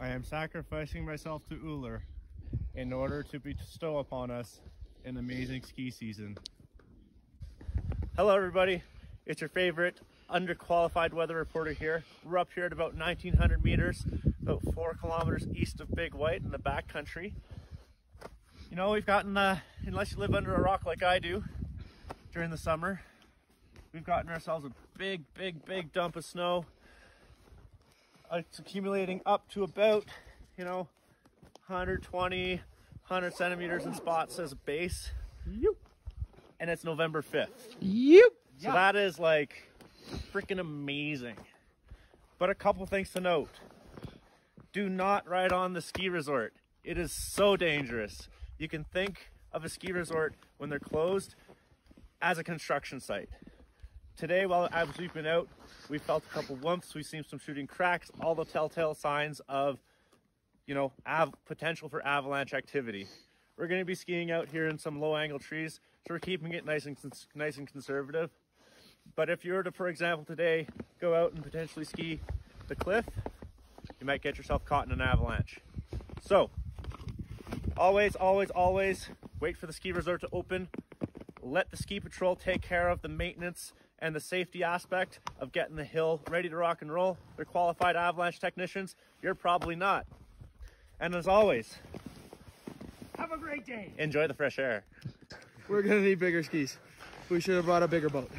I am sacrificing myself to Uller in order to bestow upon us an amazing ski season. Hello everybody, it's your favorite underqualified weather reporter here. We're up here at about 1900 meters, about four kilometers east of Big White in the back country. You know, we've gotten, uh, unless you live under a rock like I do during the summer, we've gotten ourselves a big, big, big dump of snow. Uh, it's accumulating up to about, you know, 120, 100 centimeters in spots as a base. Yep. And it's November 5th. Yep. So that is like freaking amazing. But a couple things to note. Do not ride on the ski resort. It is so dangerous. You can think of a ski resort when they're closed as a construction site. Today, while I was sweeping out, we felt a couple whumps. We've seen some shooting cracks, all the telltale signs of, you know, potential for avalanche activity. We're going to be skiing out here in some low angle trees, so we're keeping it nice and nice and conservative. But if you were to, for example, today go out and potentially ski the cliff, you might get yourself caught in an avalanche. So, always, always, always wait for the ski resort to open. Let the ski patrol take care of the maintenance and the safety aspect of getting the hill ready to rock and roll. They're qualified avalanche technicians. You're probably not. And as always, have a great day. Enjoy the fresh air. We're gonna need bigger skis. We should have brought a bigger boat.